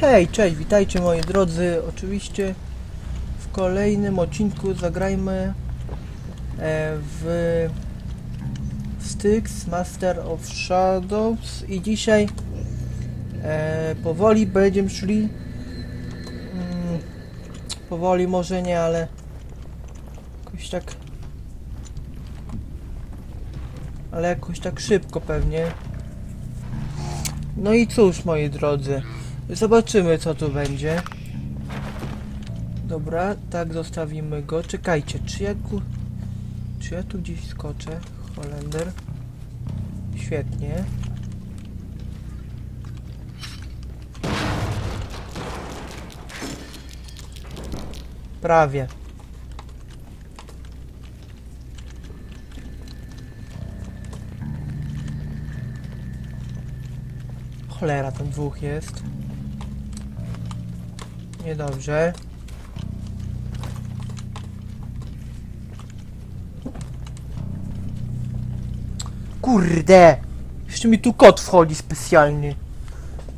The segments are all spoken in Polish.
Hej, cześć, witajcie moi drodzy. Oczywiście w kolejnym odcinku zagrajmy e, w Styx Master of Shadows. I dzisiaj e, powoli będziemy szli. Mm, powoli może nie, ale jakoś tak ale jakoś tak szybko pewnie. No i cóż moi drodzy Zobaczymy co tu będzie. Dobra, tak zostawimy go. Czekajcie, czy ja. Czy ja tu gdzieś skoczę? Holender. Świetnie. Prawie. Cholera, tam dwóch jest. Niedobrze. Kurde! Jeszcze mi tu kot wchodzi specjalnie.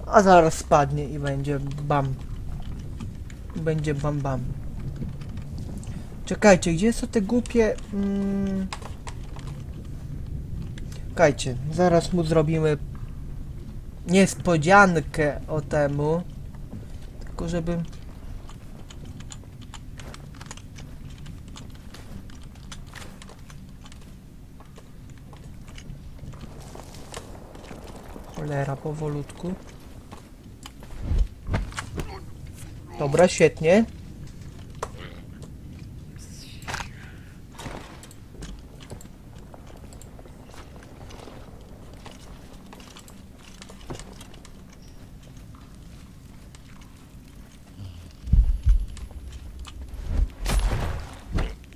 A zaraz spadnie i będzie bam. Będzie bam bam. Czekajcie, gdzie są te głupie... Mm... Czekajcie, zaraz mu zrobimy niespodziankę o temu. Tylko żeby... Cholera, powolutku. Dobra, świetnie.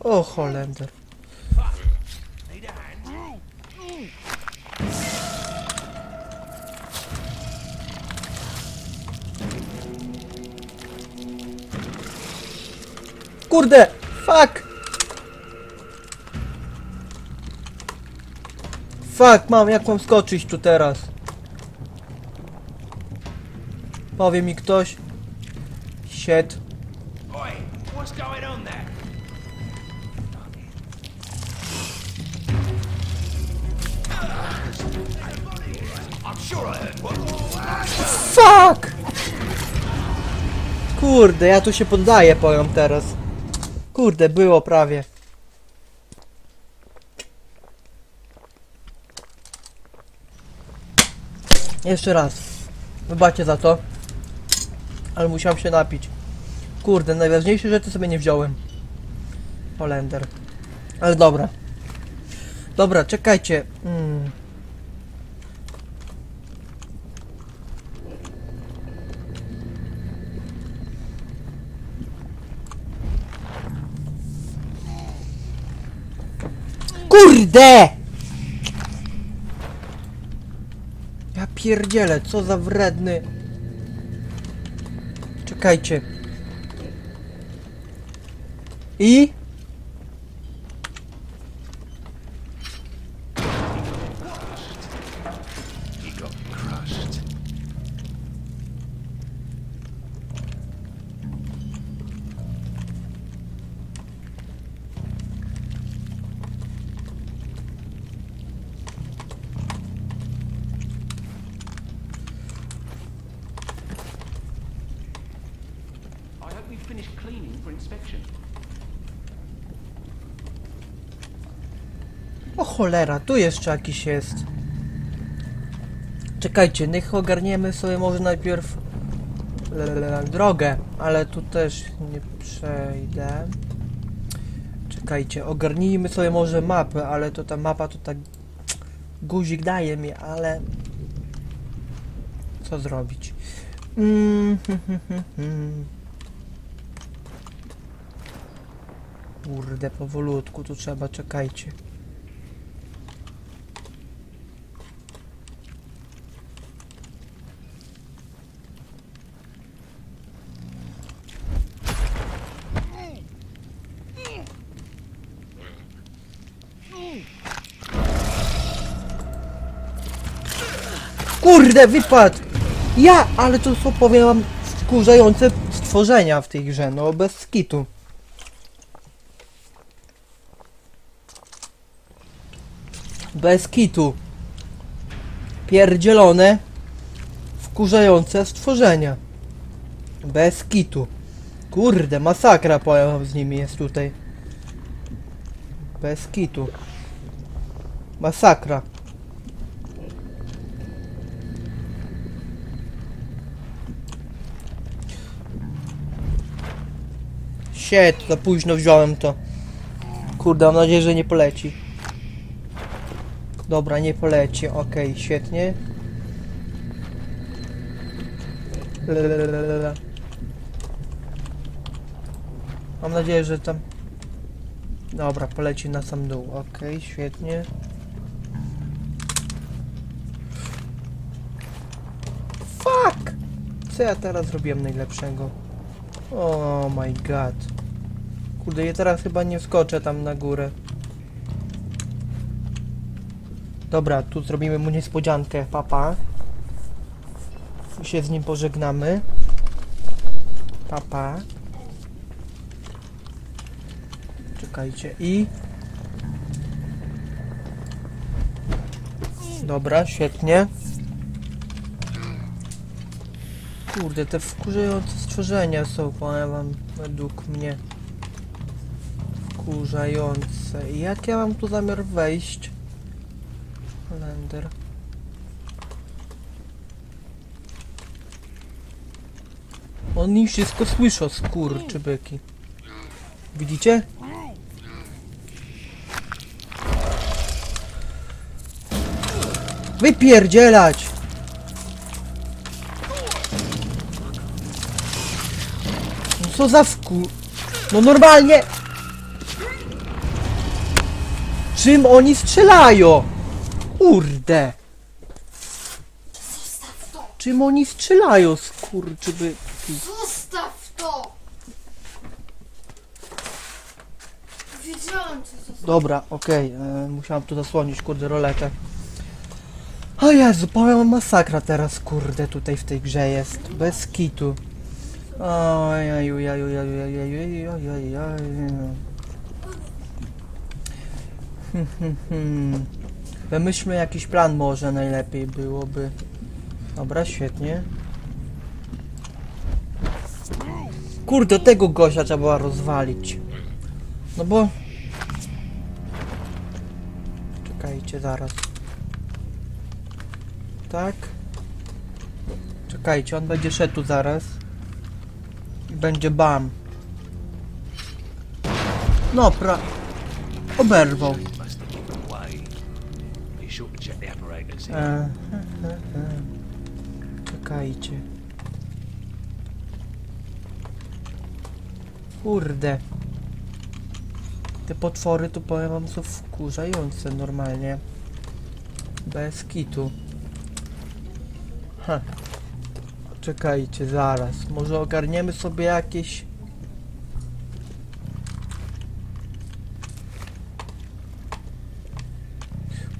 O, Holender. Kurde! Fuck! Fuck, mam, jak mam skoczyć tu teraz? Powie mi ktoś. Shit. Fuck! Kurde, ja tu się poddaję, powiem teraz. Kurde, było prawie. Jeszcze raz. Wybaczcie za to. Ale musiałem się napić. Kurde, najważniejsze rzeczy sobie nie wziąłem. Holender. Ale dobra. Dobra, czekajcie. Mm. Kurde! Ja pierdzielę, co za wredny. Czekajcie. I? Cholera, tu jeszcze jakiś jest. Czekajcie, niech ogarniemy sobie może najpierw drogę, ale tu też nie przejdę. Czekajcie, ogarnijmy sobie może mapę, ale to ta mapa to tak guzik daje mi, ale co zrobić? Mm, hmm, hmm, hmm. Kurde, powolutku tu trzeba, czekajcie. Kurde, wypadł! Ja, ale to co powiem wam wkurzające stworzenia w tej grze, no bez skitu. Bez kitu. Pierdzielone, wkurzające stworzenia. Bez kitu. Kurde, masakra powiem z nimi jest tutaj. Bez kitu. Masakra. Shit, za późno wziąłem to. Kurde, mam nadzieję, że nie poleci. Dobra, nie poleci, okej, świetnie. Lalalala. Mam nadzieję, że tam... Dobra, poleci na sam dół, okej, świetnie. Fuck! Co ja teraz zrobiłem najlepszego? Oh my god. Kurde, ja teraz chyba nie wskoczę tam na górę. Dobra, tu zrobimy mu niespodziankę, papa. I się z nim pożegnamy. Papa. Czekajcie i... Dobra, świetnie. Kurde, te wkurzające stworzenia są, powiem wam, według mnie. Wkurzające. Jak ja mam tu zamiar wejść? Holender. Oni wszystko słyszą, skurczybyki. Widzicie? Wypierdzielać! No co za wku... No normalnie... Czym oni strzelają? Kurde! Zostaw to! Czym oni strzelają, skurczyby... Zostaw to! Wiedziałem, co zostaw. Dobra, okej, e, musiałam tu zasłonić, kurde, roletę. O Jezu, powiem masakra teraz, kurde, tutaj w tej grze jest, bez kitu. Ojeju, jeju, jeju, jeju, jeju, jeju, jeju, jeju. Hmm, hmm, hmm. Wymyślmy jakiś plan może, najlepiej byłoby. Dobra, świetnie. Kurde, tego gościa trzeba było rozwalić. No bo... Czekajcie, zaraz. Tak. Czekajcie, on będzie szedł tu zaraz. I będzie bam. No, pra... Oberwał. E. Czekajcie. Kurde. Te potwory tu powiem wam są wkurzające normalnie. Bez kitu. Ha. Czekajcie, zaraz. Może ogarniemy sobie jakieś...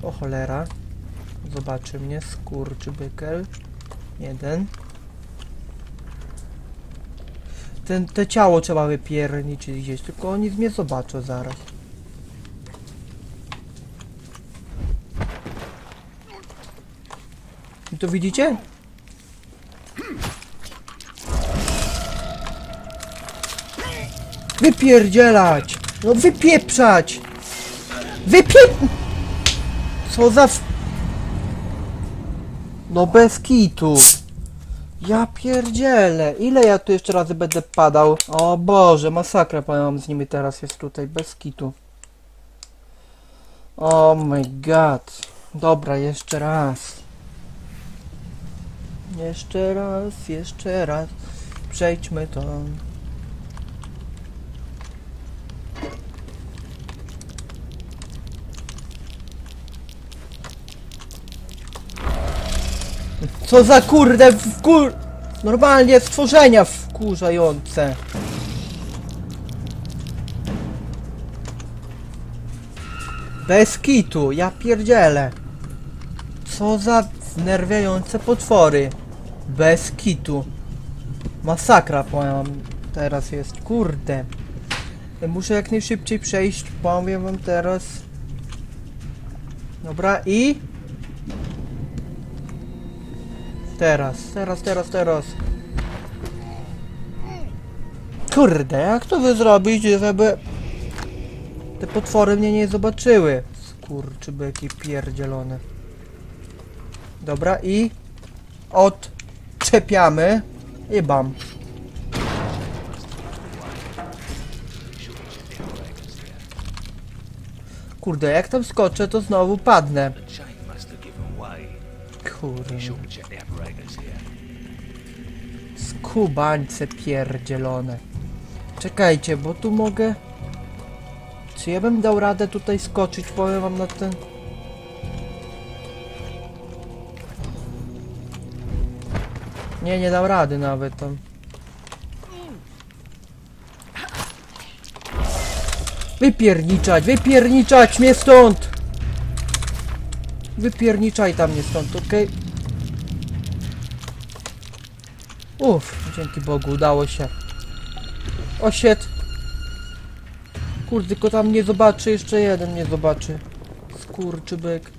O cholera. Zobaczy mnie, skurczybykel. Jeden. Ten, te ciało trzeba wypierniczyć gdzieś, tylko oni mnie zobaczą zaraz. I to widzicie? Wypierdzielać! No wypieprzać! Wypiep... Co za... No bez kitu. Ja pierdzielę. Ile ja tu jeszcze razy będę padał? O Boże, masakra powiem z nimi teraz jest tutaj, bez kitu. Oh my god. Dobra, jeszcze raz. Jeszcze raz, jeszcze raz. Przejdźmy to. Co za kurde wkur... Normalnie stworzenia wkurzające. Bez kitu, ja pierdzielę. Co za znerwiające potwory. Bez kitu. Masakra, powiem teraz jest. Kurde. Muszę jak najszybciej przejść, powiem wam teraz. Dobra, i... Teraz, teraz, teraz, teraz. Kurde, jak to wy zrobić, żeby... Te potwory mnie nie zobaczyły. Skurczybyki pierdzielone. Dobra, i... Odczepiamy. I bam. Kurde, jak tam skoczę, to znowu padnę. Skubańce pierdzielone. Czekajcie, bo tu mogę... Czy ja bym dał radę tutaj skoczyć, powiem wam na ten... Nie, nie dał rady nawet tam. Wypierniczać, wypierniczać mnie stąd! Wypierniczaj tam mnie stąd, okej? Uff, dzięki Bogu, udało się. Osiet. Kurde, tylko tam nie zobaczy, jeszcze jeden nie zobaczy. Skurczybyk.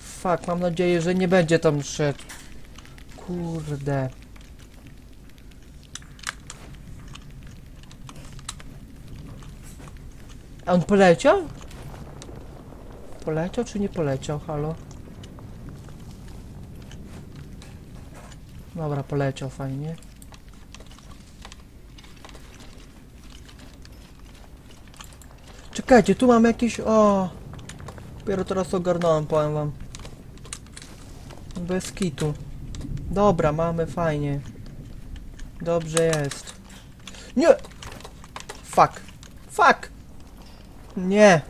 Fuck, mam nadzieję, że nie będzie tam szedł. Kurde. A on poleciał? Poleciał czy nie poleciał? Halo? Dobra, poleciał fajnie. Czekajcie, tu mam jakieś... O! Dopiero teraz ogarnąłem, powiem wam. Bez kitu. Dobra, mamy fajnie. Dobrze jest. Nie! Fuck. Fuck! Nie!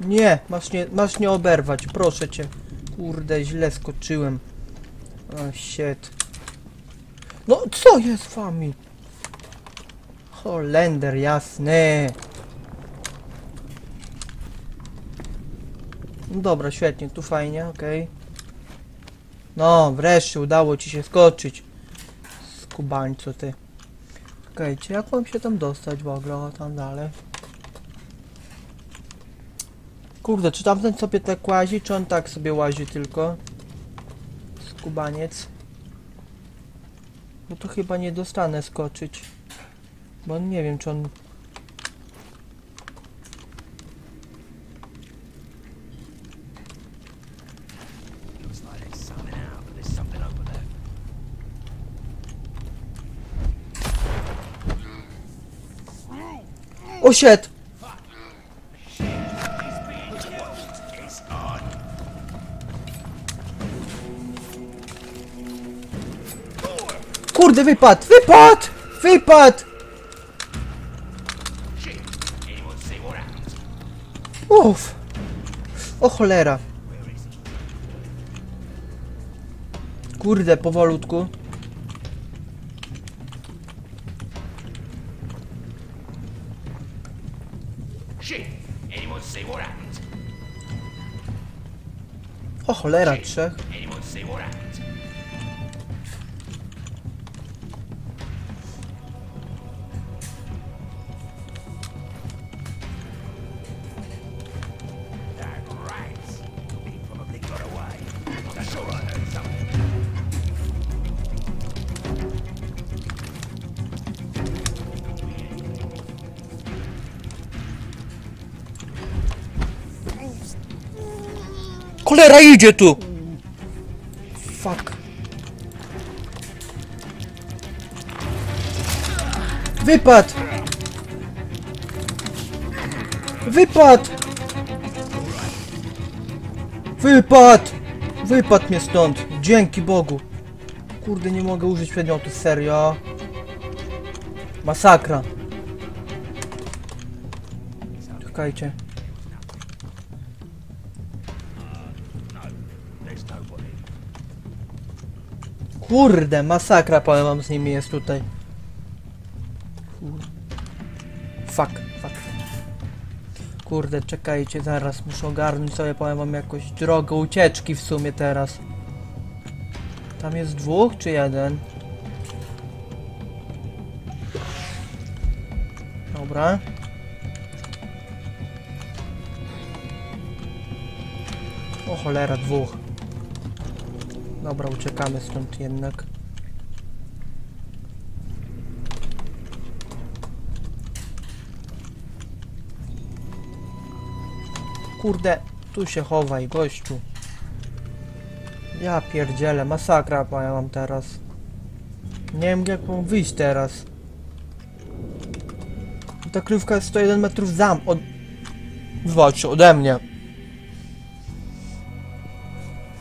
Nie! Masz nie, masz nie oberwać, proszę cię. Kurde, źle skoczyłem. O, shit. No, co jest z wami? Holender, jasny. No dobra, świetnie, tu fajnie, okej. No, wreszcie udało ci się skoczyć. Skubańco ty. Czekajcie, jak mam się tam dostać w ogóle, tam dalej? Kurde, czy tamten sobie tak łazi, czy on tak sobie łazi tylko? Skubaniec. Bo to chyba nie dostanę skoczyć. Bo nie wiem, czy on... Looks like Kurde, see what happened? Uff! O cholera! Kurde, powolutku. O cholera, trzech. Cholera idzie tu! Fuck. Wypadł! Wypadł! Wypadł! Wypadł mnie stąd. Dzięki Bogu. Kurde, nie mogę użyć przedmiotu, serio. Masakra. Czekajcie. Kurde, masakra powiem wam z nimi jest tutaj. Kur- Fuck, fuck. Kurde, czekajcie, zaraz muszę ogarnąć sobie, powiem wam jakąś drogę ucieczki w sumie teraz. Tam jest dwóch czy jeden? Dobra. O cholera, dwóch. Dobra, uciekamy stąd jednak. Kurde, tu się chowaj, gościu. Ja pierdzielę, masakra ja mam teraz. Nie wiem jak mam wyjść teraz. Ta krywka jest 101 metrów zam od... Zobacz, ode mnie.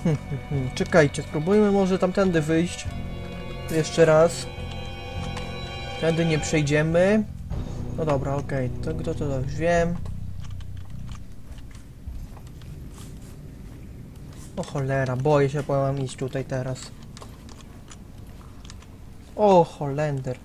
Hmm. Czekajcie, spróbujmy może tamtędy wyjść. Jeszcze raz. Tędy nie przejdziemy. No dobra, okej. To kto to, to już wiem. O cholera, boję się, bo mam iść tutaj teraz. O, Holender.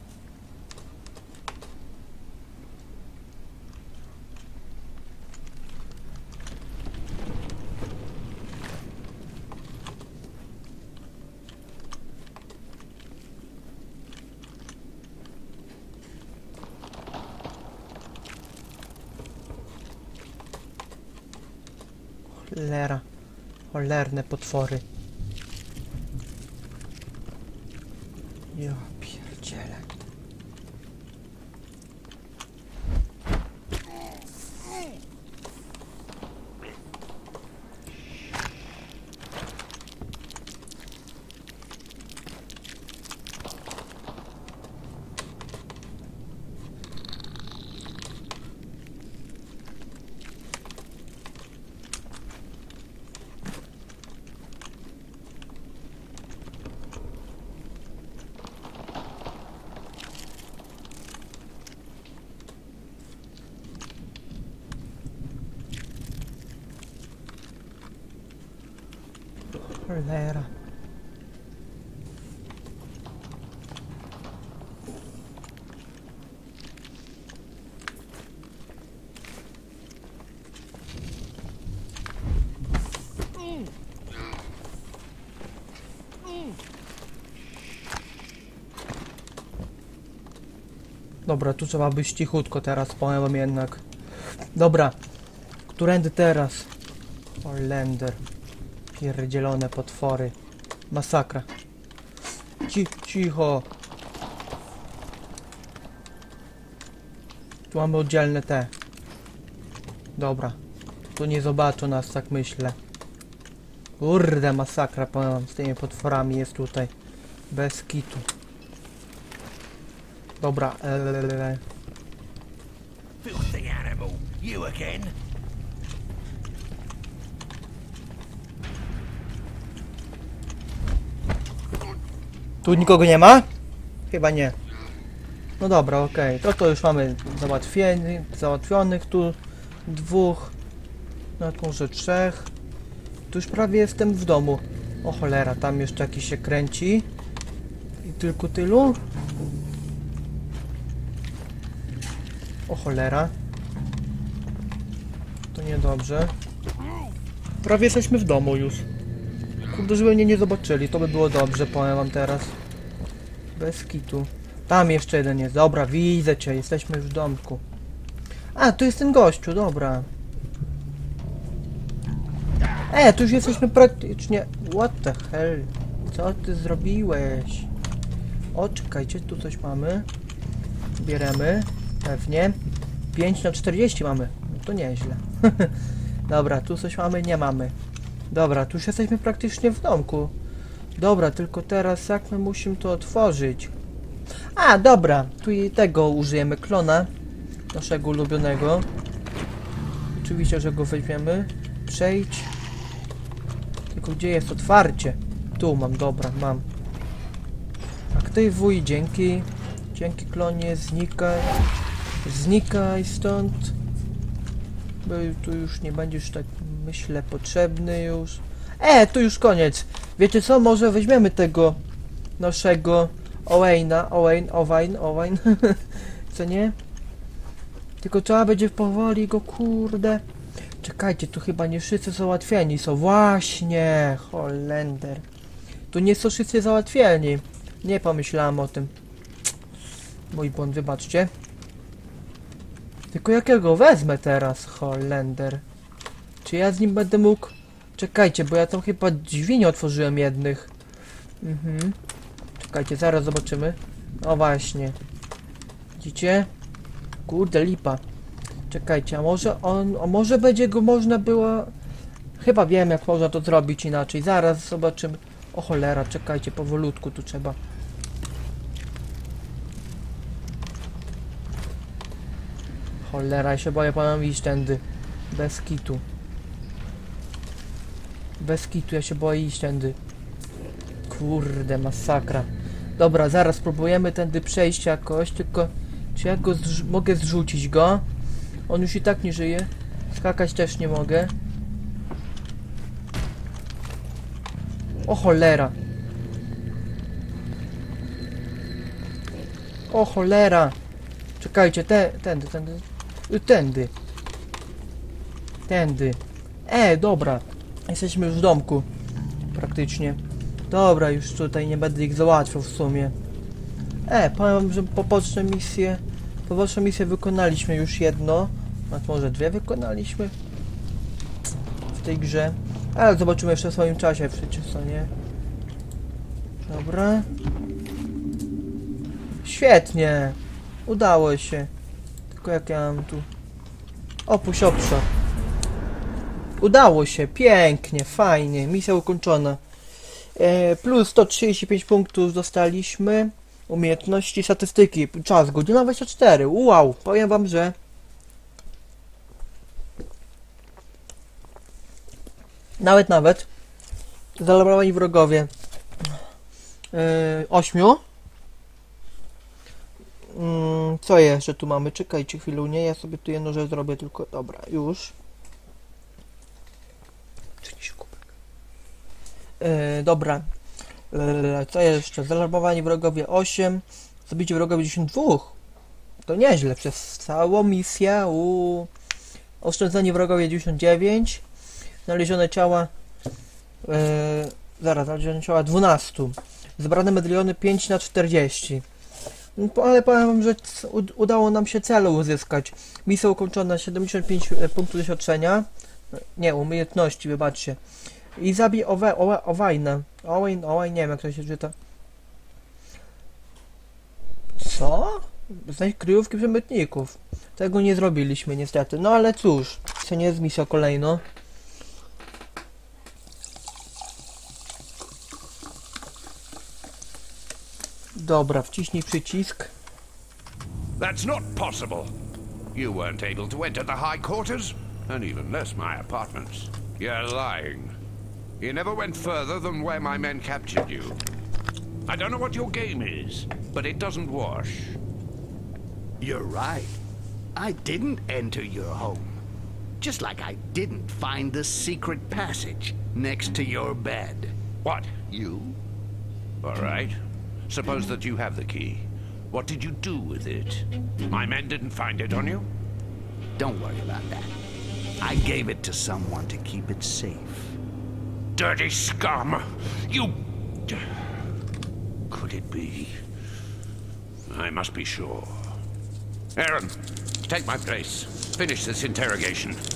Cholera. Cholerne potwory. Ja pierdzielę. Cholera. Dobra, tu trzeba być cichutko teraz, powiem jednak. Dobra, którędy teraz? Holender. Pierdzielone potwory. Masakra. Ci, cicho. Tu mamy oddzielne te. Dobra. Tu nie zobaczą nas, tak myślę. Kurde, masakra powiem, z tymi potworami jest tutaj. Bez kitu. Dobra, elelele. Filthy animal. You again? Tu nikogo nie ma? Chyba nie. No dobra, okej. To to już mamy załatwieni, załatwionych tu dwóch. No to może trzech. Tu już prawie jestem w domu. O cholera, tam jeszcze jakiś się kręci. I tylko tylu? O cholera. To niedobrze. Prawie jesteśmy w domu już. Kurde, żeby mnie nie zobaczyli, to by było dobrze, powiem wam teraz. Bez kitu. Tam jeszcze jeden jest, dobra, widzę cię, jesteśmy już w domku. A, tu jest ten gościu, dobra. E, tu już jesteśmy praktycznie... What the hell? Co ty zrobiłeś? O, czekajcie, tu coś mamy. Bieremy, pewnie. 5 na 40 mamy, no to nieźle. dobra, tu coś mamy, nie mamy. Dobra, tu już jesteśmy praktycznie w domku. Dobra, tylko teraz jak my musimy to otworzyć? A, dobra, tu i tego użyjemy klona. Naszego ulubionego. Oczywiście, że go weźmiemy. Przejdź. Tylko gdzie jest otwarcie? Tu mam, dobra, mam. Aktywuj, dzięki. Dzięki klonie, znikaj. Znikaj stąd. Bo tu już nie będziesz tak, myślę, potrzebny już. E, tu już koniec. Wiecie co, może weźmiemy tego naszego Owaina, Owain, Owain, Owain, co nie? Tylko trzeba będzie powoli go, kurde. Czekajcie, tu chyba nie wszyscy załatwieni są. Właśnie, Holender. Tu nie są wszyscy załatwieni. Nie pomyślałem o tym. Mój błąd, wybaczcie. Tylko jakiego wezmę teraz, Holender? Czy ja z nim będę mógł... Czekajcie, bo ja tam chyba drzwi nie otworzyłem jednych. Mhm. Czekajcie, zaraz zobaczymy. O właśnie. Widzicie? Kurde, lipa. Czekajcie, a może on... A może będzie go można było... Chyba wiem, jak można to zrobić inaczej. Zaraz zobaczymy. O cholera, czekajcie, powolutku tu trzeba. Cholera, ja się boję panom iść tędy. Bez kitu. Bez kitu, ja się boję iść tędy. Kurde, masakra. Dobra, zaraz spróbujemy tędy przejść jakoś, tylko... Czy ja go zrz mogę zrzucić go? On już i tak nie żyje. Skakać też nie mogę. O cholera. O cholera. Czekajcie, te, tędy, tędy. Tędy. Tędy. E, dobra. Jesteśmy już w domku. Praktycznie. Dobra, już tutaj nie będę ich załatwiał w sumie. E, powiem, że poboczne misje... Poboczne misje wykonaliśmy już jedno. A może dwie wykonaliśmy? W tej grze. Ale zobaczymy jeszcze w swoim czasie przecież, co nie? Dobra. Świetnie. Udało się. Tylko jak ja mam tu... Opuść obszar. Udało się, pięknie, fajnie, misja ukończona. E, plus 135 punktów dostaliśmy. Umiejętności, statystyki, czas, godzina 24. Wow, powiem wam, że... Nawet, nawet. Zalabrowani wrogowie. E, ośmiu. Mm, co jeszcze tu mamy? Czekajcie chwilę, ja sobie tu jedną rzecz zrobię, tylko dobra, już. Przynieś kubek. E, dobra. E, co jeszcze? Zalarbowani wrogowie 8, zabicie wrogowie 92. To nieźle, przez całą misję. U... Oszczędzenie wrogowie 99. Znalezione ciała. E, zaraz, znalezione ciała 12. Zebrane medaliony 5 na 40. No, po- ale powiem wam, że udało nam się cele uzyskać. Misja ukończona 75 e, punktów doświadczenia. Nie, umiejętności, wybaczcie. I zabij owe, owe, Owajnę. Owain, Owain, nie wiem jak to się czyta. Co? Znajdź kryjówki przemytników. Tego nie zrobiliśmy niestety. No ale cóż, to nie jest misja kolejno. Dobra, wciśnij przycisk. That's not possible. You weren't able to enter the high quarters, and even less my apartments. You're lying. You never went further than where my men captured you. I don't know what your game is, but it doesn't wash. You're right. I didn't enter your home. Just like I didn't find the secret passage next to your bed. What, you? All right. Suppose that you have the key. What did you do with it? My men didn't find it on you? Don't worry about that. I gave it to someone to keep it safe. Dirty scum! You. Could it be? I must be sure. Aaron, take my place. Finish this interrogation.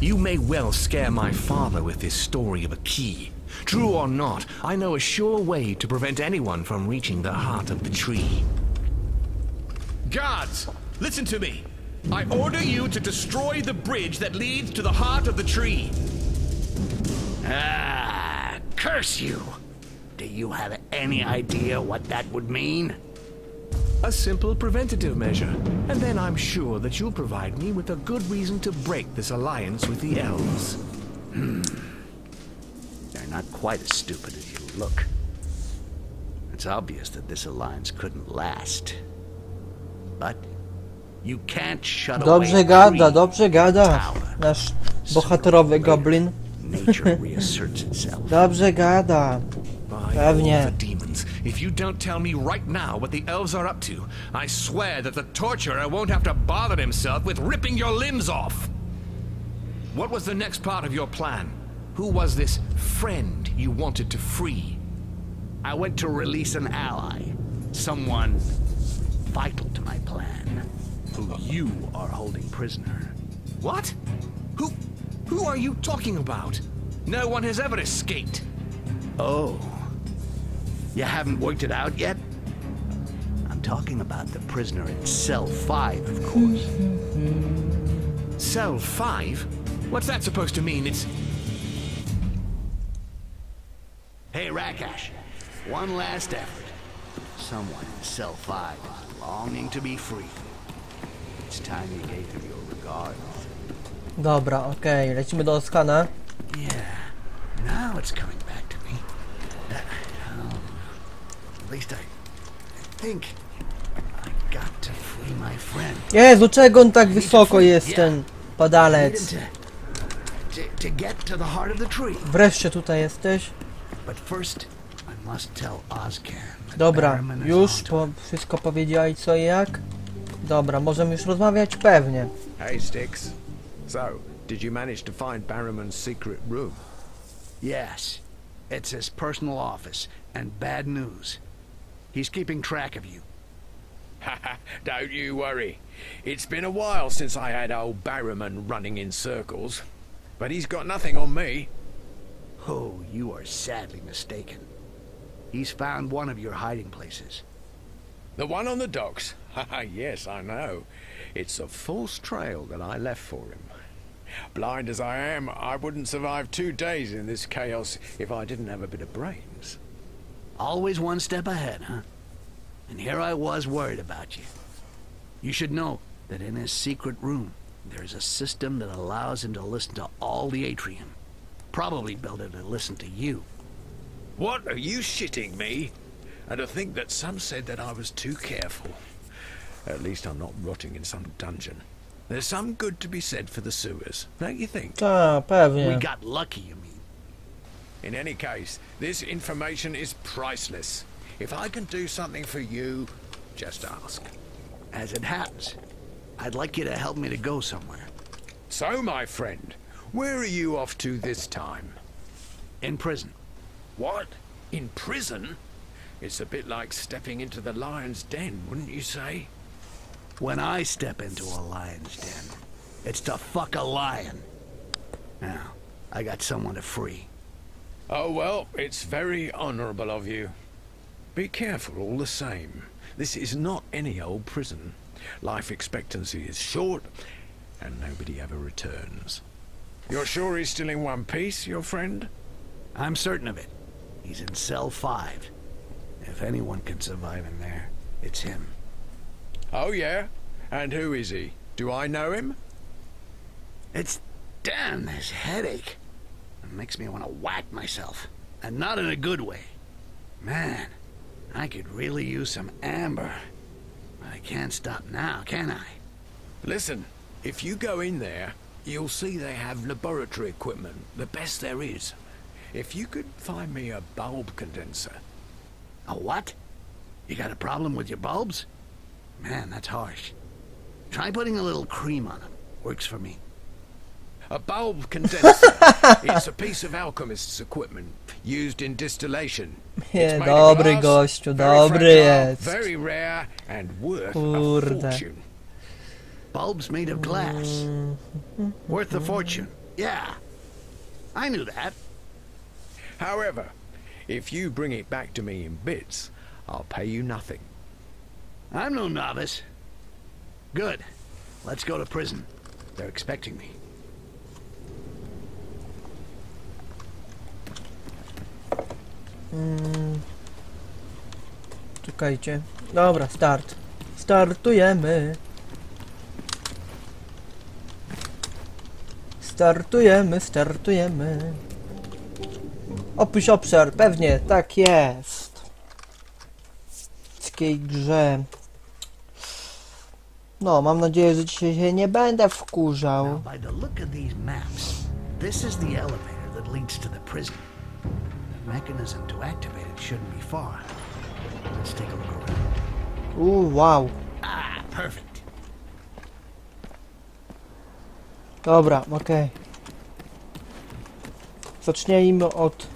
You may well scare my father with this story of a key. True or not, I know a sure way to prevent anyone from reaching the heart of the tree. Guards, listen to me. I order you to destroy the bridge that leads to the heart of the tree. Ah, curse you! Do you have any idea what that would mean? A simple preventative measure, and then I'm sure that you'll provide me with a good reason to break this alliance with the elves. They're not quite as stupid as you look. It's obvious that this alliance couldn't last. But you can't shut Dobrze away a gada, tree dobrze gada. Nasz bohaterowy goblin. Nature reasserts itself. Dobrze gada. Pewnie. all the demons, if you don't tell me right now what the elves are up to, I swear that the torturer won't have to bother himself with ripping your limbs off. What was the next part of your plan? Who was this friend you wanted to free? I went to release an ally. Someone vital to my plan. Who you are holding prisoner. What? Who. Who are you talking about? No one has ever escaped. Oh. You haven't worked it out yet? I'm talking about the prisoner in cell 5, of course. Cell 5? What's that supposed to mean? It's. Hey, Rakash. One last effort. Someone in cell 5 is longing to be free. Dobra, okej, lecimy do Oskana. Uh. Jezu, czego on tak wysoko jest, ten padalec? Wreszcie tutaj jesteś. Dobra, już po, wszystko powiedziałeś co i jak? Dobra, możemy już rozmawiać? Pewnie. Hey, Sticks. So, did you manage to find Barrowman's secret room? Yes, it's his personal office, and bad news. He's keeping track of you. Don't you worry. It's been a while since I had old Barrowman running in circles. But he's got nothing on me. Oh, you are sadly mistaken. He's found one of your hiding places. The one on the docks? yes, I know. It's a false trail that I left for him. Blind as I am, I wouldn't survive two days in this chaos if I didn't have a bit of brains. Always one step ahead, huh? And here I was worried about you. You should know that in his secret room, there's a system that allows him to listen to all the atrium. Probably built it to listen to you. What? Are you shitting me? And to think that some said that I was too careful. At least I'm not rotting in some dungeon. There's some good to be said for the sewers, don't you think? Ah, a, We got lucky, you mean? In any case, this information is priceless. If I can do something for you, just ask. As it happens, I'd like you to help me to go somewhere. So, my friend, where are you off to this time? In prison. What? In prison? It's a bit like stepping into the lion's den, wouldn't you say? When I step into a lion's den, it's to fuck a lion. Now, I got someone to free. Oh, well, it's very honorable of you. Be careful all the same. This is not any old prison. Life expectancy is short, and nobody ever returns. You're sure he's still in one piece, your friend? I'm certain of it. He's in cell five. If anyone can survive in there, it's him. Oh, yeah? And who is he? Do I know him? It's damn this headache. It makes me want to whack myself. And not in a good way. Man, I could really use some amber. But I can't stop now, can I? Listen, if you go in there, you'll see they have laboratory equipment, the best there is. If you could find me a bulb condenser. A what? You got a problem with your bulbs? Man, that's harsh. Try putting a little cream on them. Works for me. A bulb condenser. it's a piece of alchemist's equipment used in distillation. It's dobry gościu, very dobry jest. Very rare and worth a fortune. Bulbs made of glass. Mm-hmm. Worth a fortune. Yeah. I knew that. However, if you bring it back to me in bits, I'll pay you nothing. I'm no novice. Good. Let's go to prison. They're expecting me. Czekajcie. Dobra, start. Startujemy. Startujemy, startujemy. Opuść obszar, pewnie, tak jest. W takiej grze. No, mam nadzieję, że dzisiaj się nie będę wkurzał. By the look of these maps, this is the elevator that leads to the prison. The mechanism to activate it shouldn't be far. Let's take a look around. Uuu, wow. Ah, perfect. Dobra, okej. Zacznijmy od...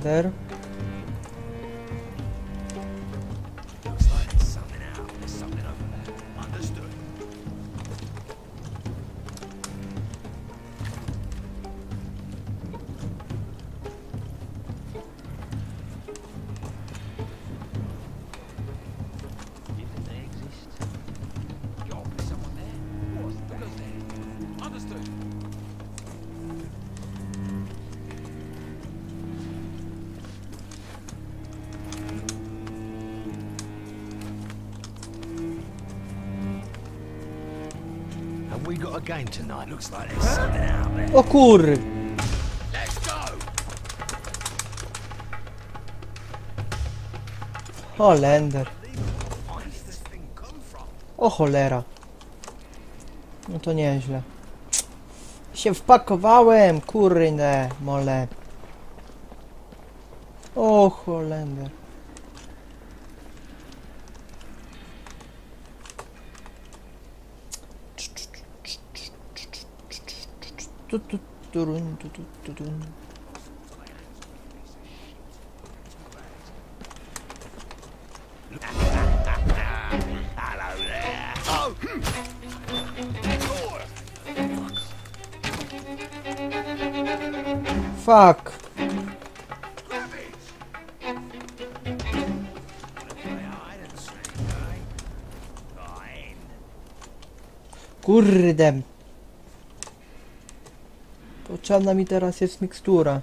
Holender. O kur... Holender. O cholera. No to nieźle. Się wpakowałem, kurde, mole. O Holender. Fuck. Kurde. Potrzebna mi teraz jest mikstura.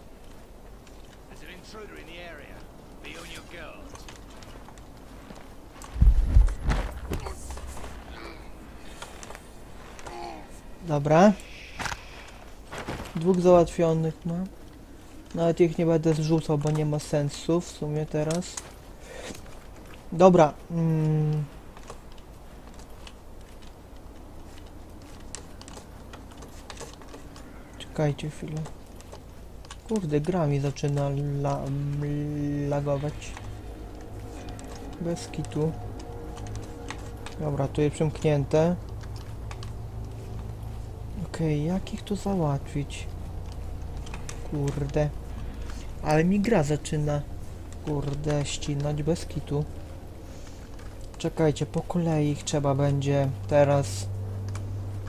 Dobra. Dwóch załatwionych mam. Nawet ich nie będę zrzucał, bo nie ma sensu w sumie teraz. Dobra. Mm. Czekajcie chwilę. Kurde, gra mi zaczyna la lagować. Bez kitu. Dobra, tu jest przymknięte. Okej, jak ich tu załatwić? Kurde. Ale mi gra zaczyna. Kurde, ścinać bez kitu. Czekajcie, po kolei ich trzeba będzie teraz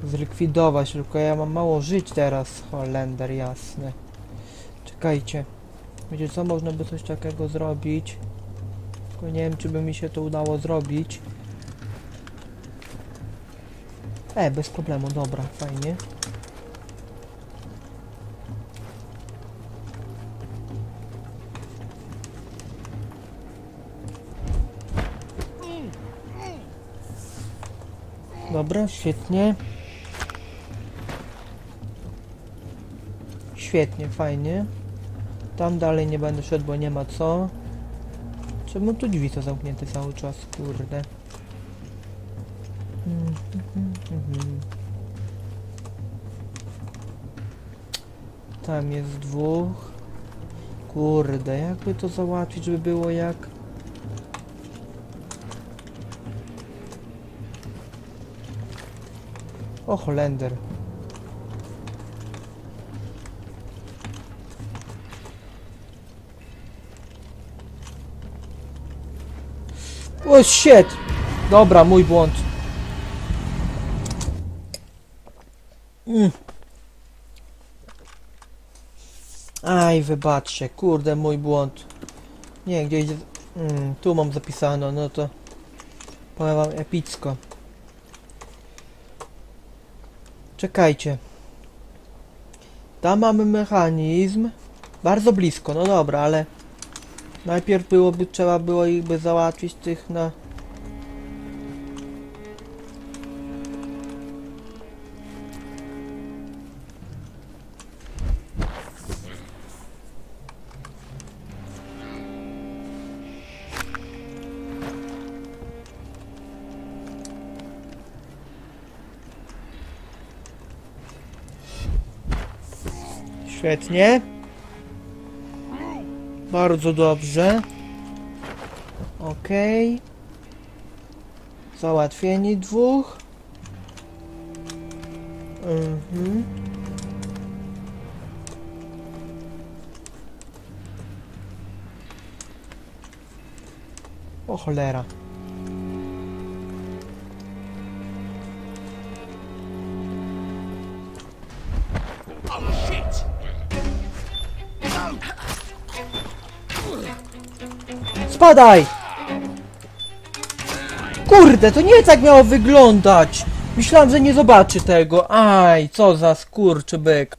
zlikwidować, tylko ja mam mało żyć teraz, Holender, jasne. Czekajcie. Wiecie co, można by coś takiego zrobić. Tylko nie wiem, czy by mi się to udało zrobić. E, bez problemu, dobra, fajnie. Dobra, świetnie. Świetnie, fajnie. Tam dalej nie będę szedł, bo nie ma co. Czemu tu drzwi są zamknięte cały czas, kurde. Tam jest dwóch. Kurde, jakby to załatwić, żeby było jak... O, Holender. O, shit! Dobra, mój błąd. Mm. Aj, wybaczcie, kurde, mój błąd. Nie, gdzieś... Mm, tu mam zapisano, no to... Powiem wam epicko. Czekajcie. Tam mamy mechanizm. Bardzo blisko, no dobra, ale... Najpierw byłoby, trzeba było ich by załatwić tych na... Świetnie. Bardzo dobrze. Ok. Załatwieni dwóch. Mhm. O cholera. Spadaj! Kurde, to nie tak miało wyglądać! Myślałem, że nie zobaczy tego. Aj, co za skurczybyk.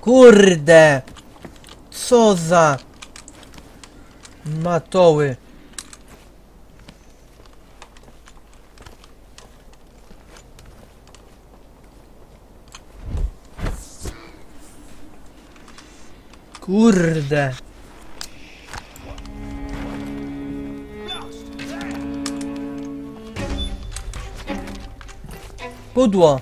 Kurde! Co za... Matoły. Kurde. Pudło.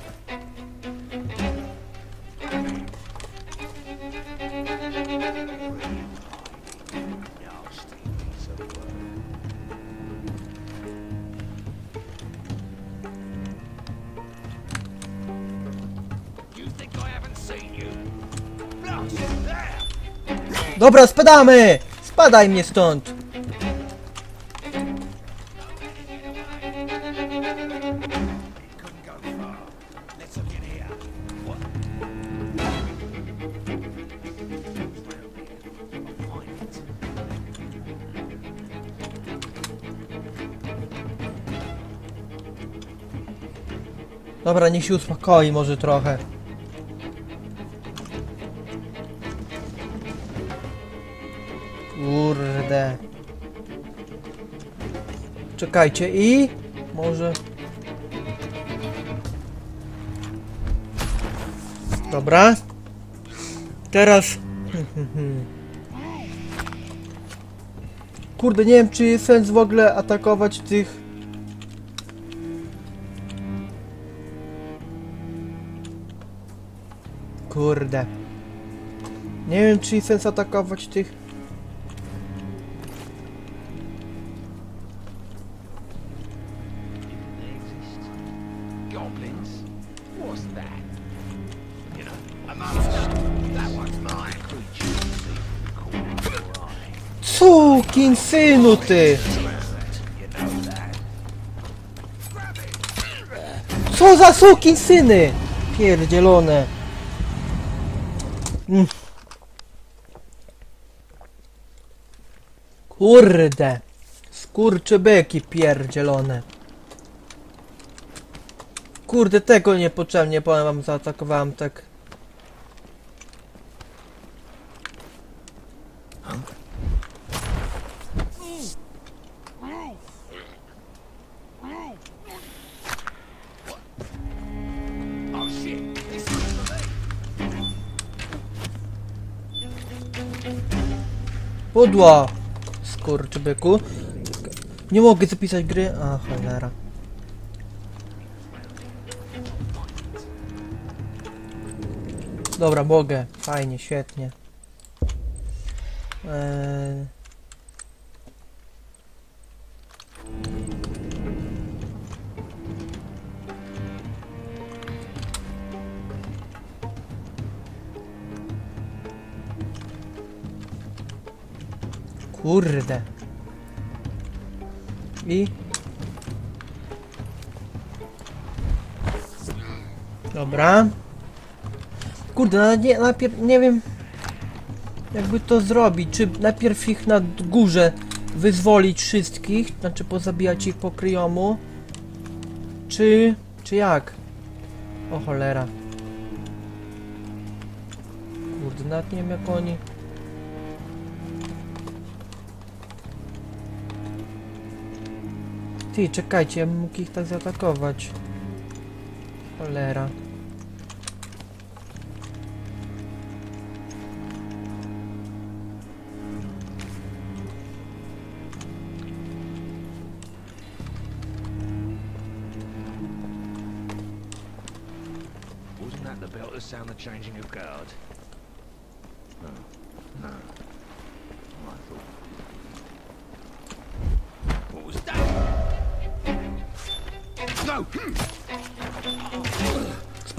Dobra, spadamy! Spadaj mnie stąd! Dobra, niech się uspokoi może trochę. Kurde. Czekajcie i... Może... Dobra. Teraz... Kurde, nie wiem czy jest sens w ogóle atakować tych... Kurde. Nie wiem czy jest sens atakować tych... Cukin synu ty! Co za sukin syny! Pierdzielone. Mm. Kurde. Skurczybyki pierdzielone. Kurde, tego niepotrzebnie powiem wam zaatakowałem tak. Pudło! Skurczybyku. Nie mogę zapisać gry. A, cholera. Dobra, mogę. Fajnie, świetnie. Eee... Kurde. I? Dobra. Kurde, nawet nie, najpierw nie wiem jakby to zrobić. Czy najpierw ich na górze wyzwolić wszystkich, znaczy pozabijać ich po kryjomu, czy, czy jak? O cholera. Kurde, nawet nie wiem jak oni... Ty, czekajcie, ja bym mógł ich tak zaatakować. Cholera.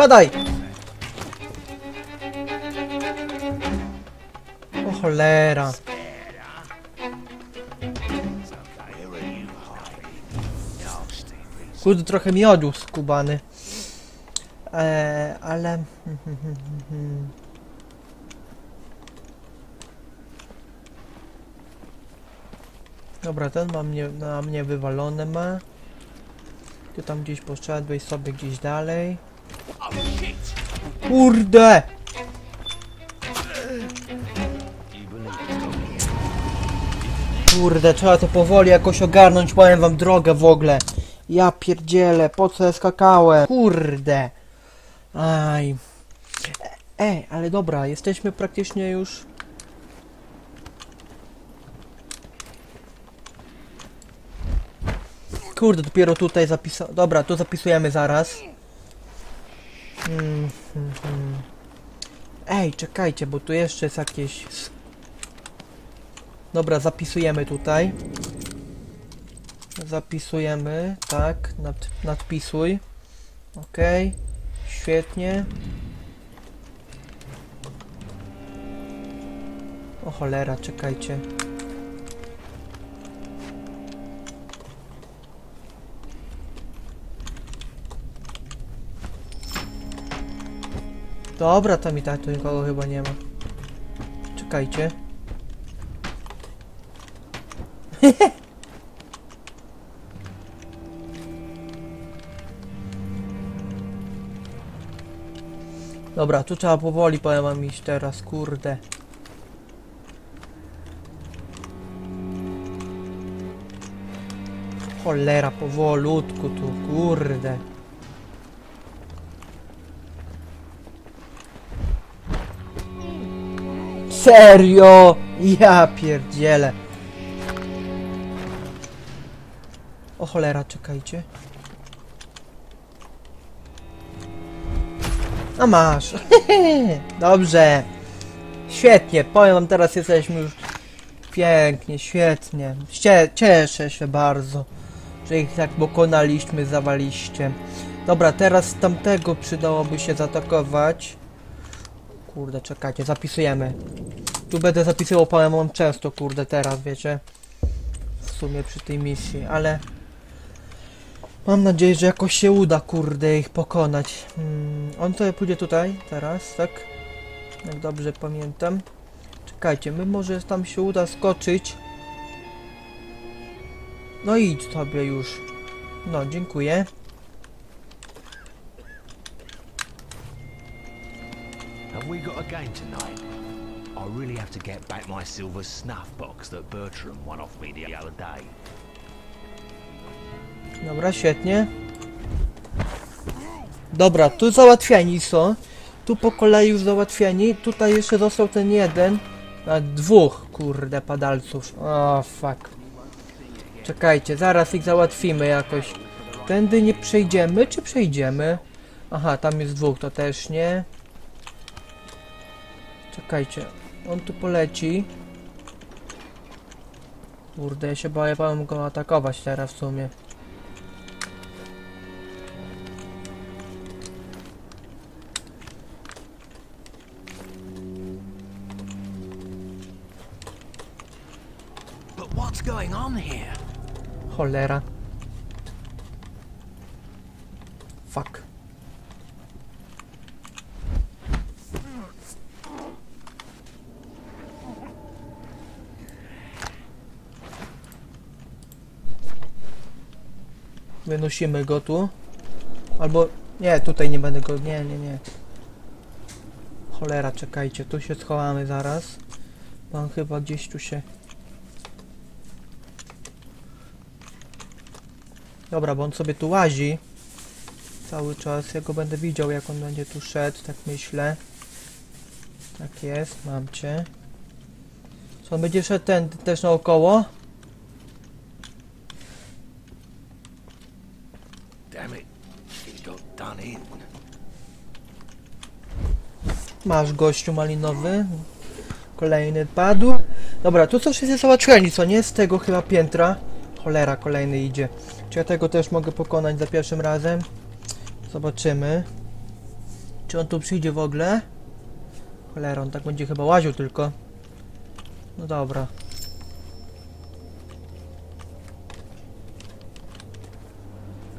siadaj! O cholera. Kurde, trochę mi odniósł skubany. Eee, ale... Dobra, ten ma mnie, na mnie wywalone ma. Ty tam gdzieś poszedłeś sobie gdzieś dalej. Kurde! Kurde, trzeba to powoli jakoś ogarnąć, powiem wam drogę w ogóle. Ja pierdzielę, po co ja skakałem? Kurde. Aj. Ej, ale dobra, jesteśmy praktycznie już... Kurde, dopiero tutaj zapisa... Dobra, tu zapisujemy zaraz. Mm, mm, mm. Ej, czekajcie, bo tu jeszcze jest jakieś... Dobra, zapisujemy tutaj. Zapisujemy, tak, nad, nadpisuj. Okej, świetnie. O cholera, czekajcie. Dobra, tam i tak tu nikogo chyba nie ma. Czekajcie. Dobra, tu trzeba powoli powiem wam iść teraz, kurde. Cholera, powolutku tu, kurde. Serio? Ja pierdzielę. O cholera, czekajcie. A masz. Dobrze. Świetnie, powiem wam teraz jesteśmy już pięknie, świetnie. Cie cieszę się bardzo, że ich tak pokonaliśmy, zawaliście. Dobra, teraz tamtego przydałoby się zaatakować. Kurde, czekajcie, zapisujemy. Tu będę zapisywał wam często, kurde, teraz, wiecie. W sumie przy tej misji, ale... Mam nadzieję, że jakoś się uda, kurde, ich pokonać. Hmm, on sobie pójdzie tutaj, teraz, tak? Jak dobrze pamiętam. Czekajcie, my może tam się uda skoczyć. No idź sobie już. No, dziękuję. Have we got a game tonight? I really have to get back my silver snuff box that Bertram won off me the other day. Dobra, świetnie. Dobra, tu załatwieni są. Tu po kolei już załatwieni. Tutaj jeszcze został ten jeden. A dwóch, kurde, padalców. O, fuck. Czekajcie, zaraz ich załatwimy jakoś. Tędy nie przejdziemy, czy przejdziemy? Aha, tam jest dwóch, to też nie. Czekajcie, on tu poleci. Kurde, ja się boję, bałem go atakować teraz w sumie. Cholera. Fuck. Wynosimy go tu. Albo... Nie, tutaj nie będę go... Nie, nie, nie. Cholera, czekajcie. Tu się schowamy zaraz. Pan chyba gdzieś tu się... Dobra, bo on sobie tu łazi. Cały czas. Ja go będę widział, jak on będzie tu szedł, tak myślę. Tak jest, mam cię. Co, on będzie szedł ten też naokoło? Damn it, he got done in. Masz gościu malinowy. Kolejny padł. Dobra, tu coś jest załatwieni, co nie? Z tego chyba piętra. Cholera, kolejny idzie. Czy ja tego też mogę pokonać za pierwszym razem? Zobaczymy. Czy on tu przyjdzie w ogóle? Cholera, on tak będzie chyba łaził tylko. No dobra.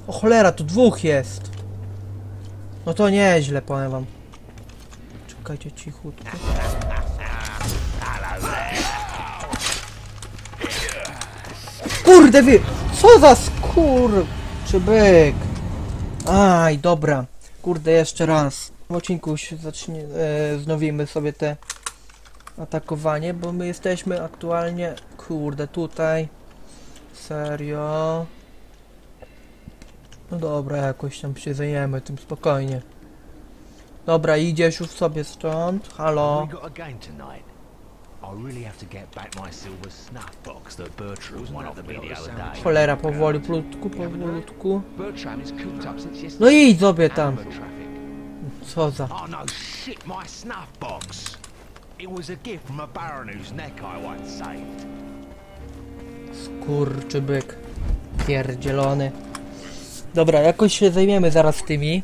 O cholera, tu dwóch jest. No to nieźle, powiem wam. Czekajcie cichutko. Kurde wy! Co za skur... czy byk? Aj, dobra. Kurde, jeszcze raz. W odcinku się zacznie, e, znowimy sobie te atakowanie, bo my jesteśmy aktualnie, kurde, tutaj. Serio. No dobra, jakoś tam się zajmiemy tym spokojnie. Dobra, idziesz już sobie stąd. Halo. We got a game tonight. I really have to get back my silver snuff box that Bertram won off me the other day. Cholera, powoli, plutku, powolutku. Yesterday. No idź sobie tam. Co za... Oh no, shit, my snuff box! It was a gift from a baron whose neck I once saved. Skurczybyk. Pierdzielony. Dobra, jakoś się zajmiemy zaraz tymi.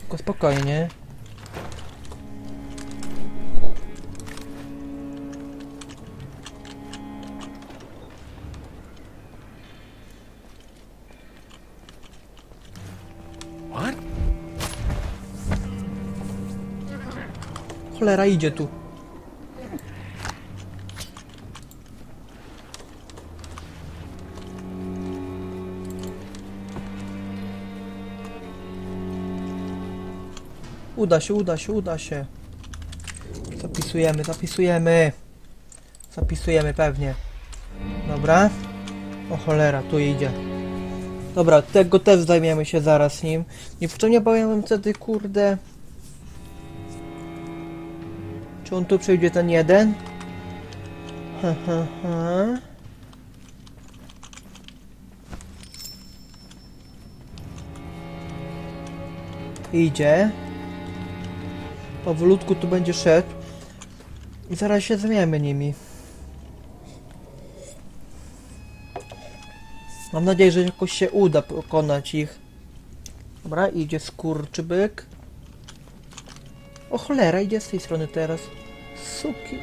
Tylko spokojnie. Cholera idzie tu. Uda się, uda się, uda się. Zapisujemy, zapisujemy. Zapisujemy pewnie. Dobra. O cholera, tu idzie. Dobra, tego też zajmiemy się zaraz nim. Niepotrzebnie powiem wtedy, kurde. Czy on tu przejdzie ten jeden? Ha, ha, ha. Idzie. Powolutku tu będzie szedł. I zaraz się zajmiemy nimi. Mam nadzieję, że jakoś się uda pokonać ich. Dobra, idzie skurczybyk. O cholera, idzie z tej strony teraz. Suki.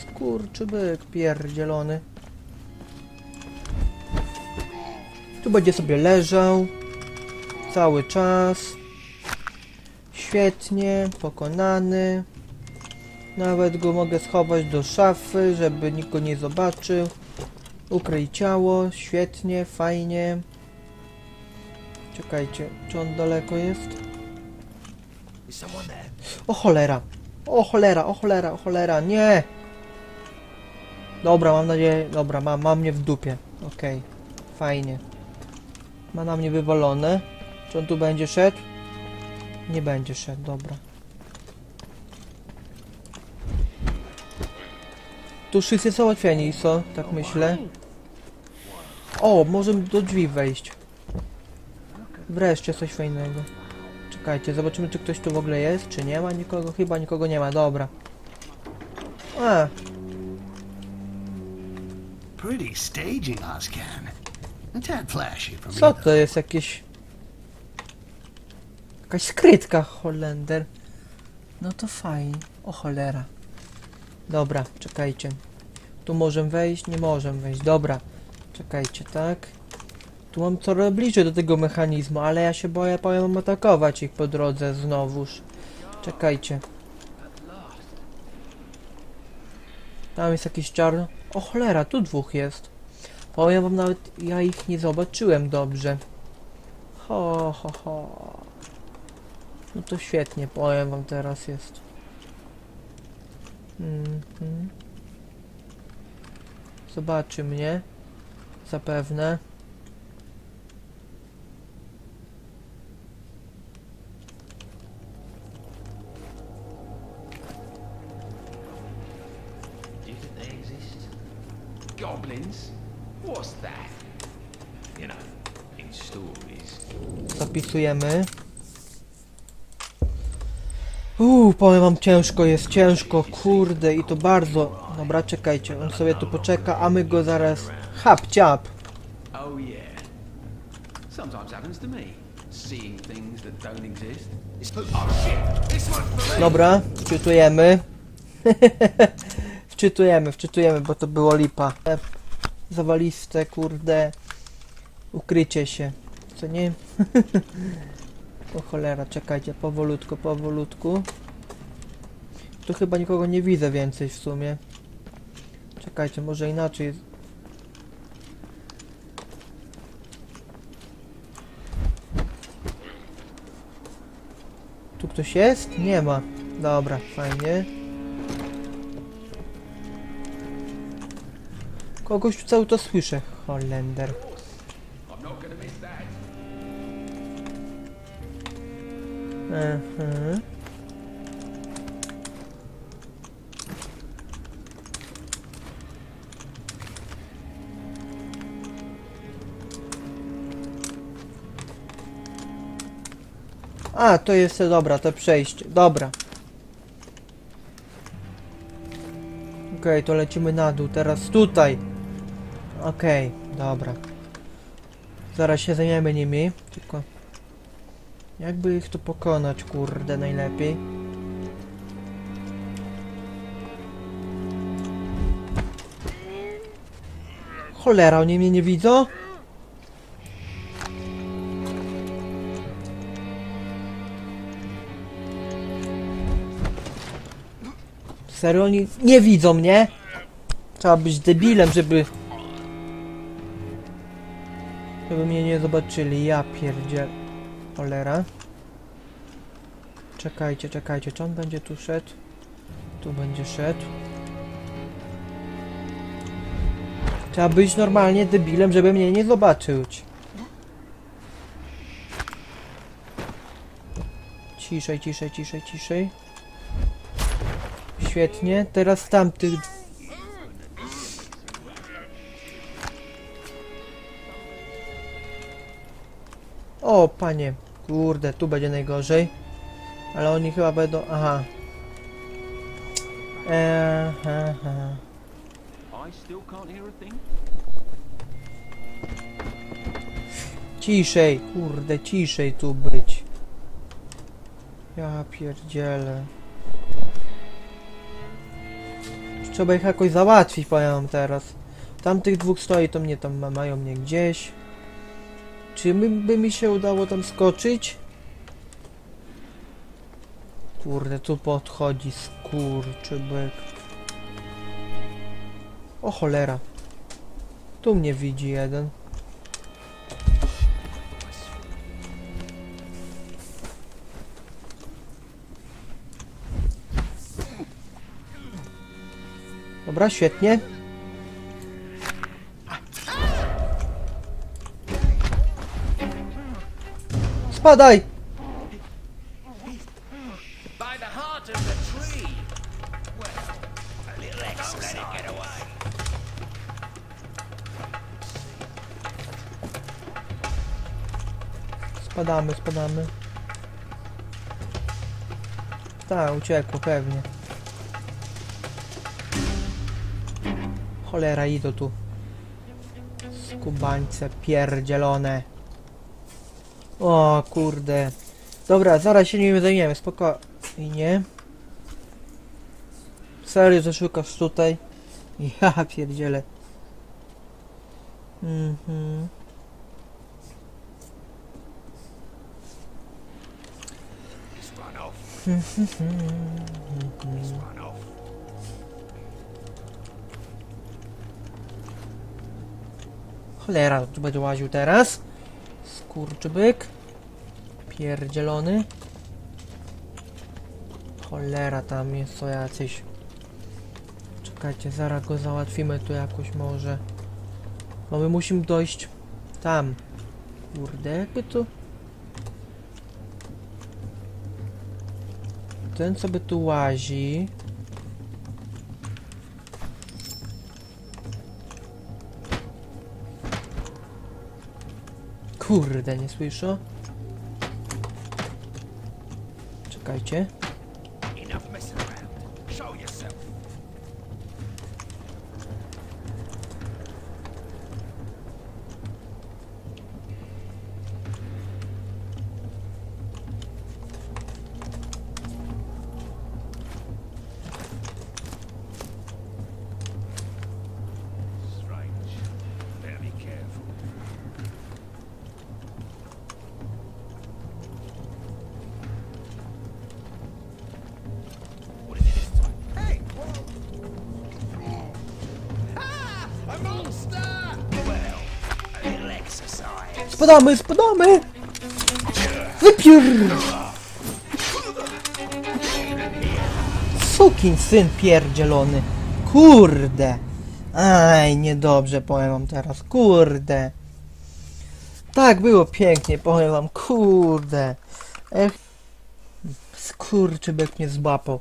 Skurczybyk pierdzielony. Tu będzie sobie leżał. Cały czas. Świetnie, pokonany. Nawet go mogę schować do szafy, żeby nikt go nie zobaczył. Ukryj ciało, świetnie, fajnie. Czekajcie, czy on daleko jest? O cholera! O cholera, o cholera, o cholera, nie! Dobra, mam nadzieję, dobra, ma, ma mnie w dupie. Okej, fajnie. Ma na mnie wywalone. Czy on tu będzie szedł? Nie będzie szedł, dobra. Tu wszyscy są załatwieni, co? Tak myślę. O, możemy do drzwi wejść. Wreszcie coś fajnego. Czekajcie, zobaczymy czy ktoś tu w ogóle jest, czy nie ma nikogo. Chyba nikogo nie ma, dobra. A, co to jest jakieś... Jakaś skrytka, Holender. No to fajnie. O cholera. Dobra, czekajcie. Tu możemy wejść? Nie możemy wejść. Dobra. Czekajcie, tak? Tu mam coraz bliżej do tego mechanizmu, ale ja się boję, powiem atakować ich po drodze znowuż. Czekajcie. Tam jest jakiś czarno. O cholera, tu dwóch jest. Powiem wam nawet, ja ich nie zobaczyłem dobrze. Ho, ho, ho. No to świetnie, powiem wam teraz jest. Mhm. Zobaczy mnie. Zapewne. Goblins? What's that? You know, in stories. Zapisujemy. Uuu, powiem wam, ciężko jest, ciężko, kurde, i to bardzo. Dobra, czekajcie, on sobie tu poczeka, a my go zaraz... Hap, ciap. Oh yeah. Sometimes happens to me. Seeing things that don't exist. Dobra, wczytujemy. wczytujemy, wczytujemy, bo to było lipa. E, Zawaliste, kurde. Ukrycie się. co nie? o cholera, czekajcie, powolutku, powolutku. Tu chyba nikogo nie widzę więcej w sumie. Czekajcie, może inaczej. Tu ktoś jest? Nie ma. Dobra, fajnie. Kogoś tu cały to słyszę. Holender. Mhm. A, to jest dobra, to przejście. Dobra. Okej, to lecimy na dół. Teraz tutaj. Okej, dobra. Zaraz się zajmiemy nimi. Tylko... Jakby ich tu pokonać, kurde, najlepiej. Cholera, oni mnie nie widzą? Serio, oni nie widzą mnie? Trzeba być debilem, żeby... Żeby mnie nie zobaczyli, ja pierdziel... Cholera. Czekajcie, czekajcie, czy on będzie tu szedł? Tu będzie szedł. Trzeba być normalnie debilem, żeby mnie nie zobaczyć. Ciszej, ciszej, ciszej, ciszej. Świetnie, teraz tamtych... O, panie. Kurde, tu będzie najgorzej. Ale oni chyba będą... Aha. Eee, thing. Ciszej, kurde, ciszej tu być. Ja pierdzielę. Trzeba ich jakoś załatwić, powiem teraz. Tamtych dwóch stoi, to mnie tam ma- mają mnie gdzieś. Czy my, by mi się udało tam skoczyć? Kurde, tu podchodzi skurczybyk. O cholera. Tu mnie widzi jeden. Dobra, świetnie. Away. Spadamy, spadamy. Tak, uciekło pewnie. Cholera, idą tu. Skubańce pierdzielone. O kurde. Dobra, zaraz się nimi zajmiemy, spokojnie. Serio, że szukasz tutaj? Ja pierdzielę. Mhm. Cholera, tu będzie łaził teraz. Skurczybyk. Pierdzielony. Cholera, tam jest co jacyś. Czekajcie, zaraz go załatwimy tu jakoś może. Bo my musimy dojść tam. Kurde, jakby tu... Ten sobie tu łazi. Kurde, nie słyszę. Czekajcie. Spadamy, spadamy! Wypier... Sukin syn pierdzielony. Kurde. Aj, niedobrze powiem wam teraz. Kurde. Tak było pięknie, powiem wam. Kurde. Ech. Skurczybek mnie złapał.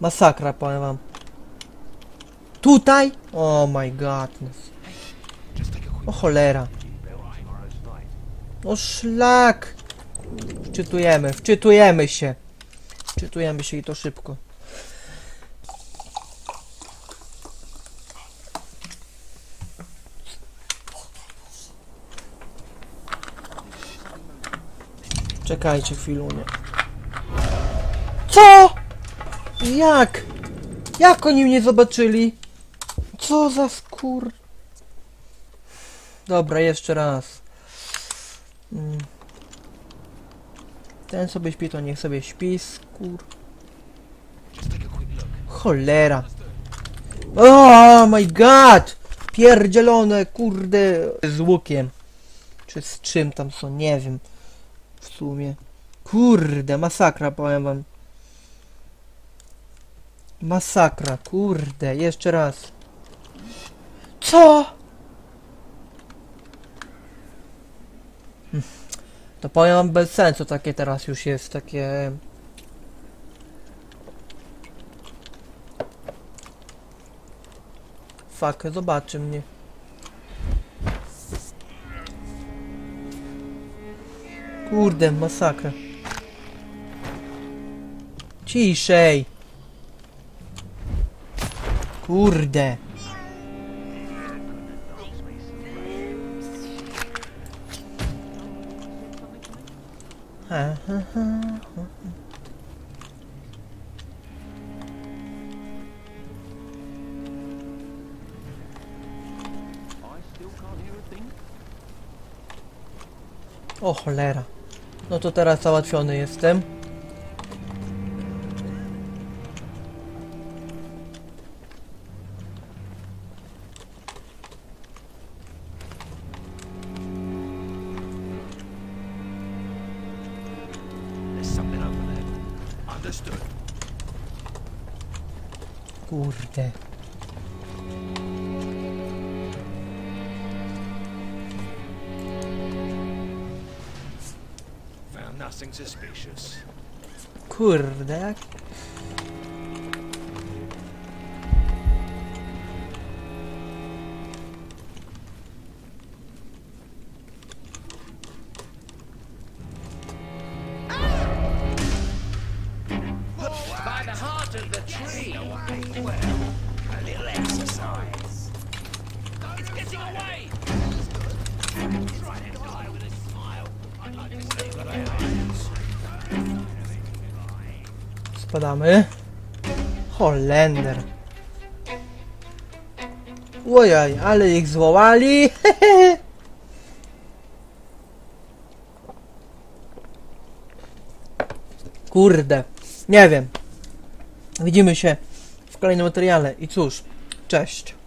Masakra, powiem wam. Tutaj? Oh my godness. O cholera. O szlak. Wczytujemy, wczytujemy się. Wczytujemy się i to szybko. Czekajcie chwilunię. Co? Jak? Jak oni mnie zobaczyli? Co za skór... Dobra, jeszcze raz. Mm. Ten sobie śpi, to niech sobie śpi, skór... Cholera. Oh my god! Pierdzielone, kurde, z łukiem. Czy z czym tam są, nie wiem. W sumie. Kurde, masakra, powiem wam. Masakra, kurde, jeszcze raz. Co? To powiem wam bez sensu takie teraz już jest, takie... Fuck, zobaczy mnie. Kurde, masakra. Ciszej. Kurde. O cholera. No to teraz załatwiony jestem. Kurde, Holender. Ojaj, ale ich zwołali. Kurde, nie wiem. Widzimy się w kolejnym materiale i cóż, cześć.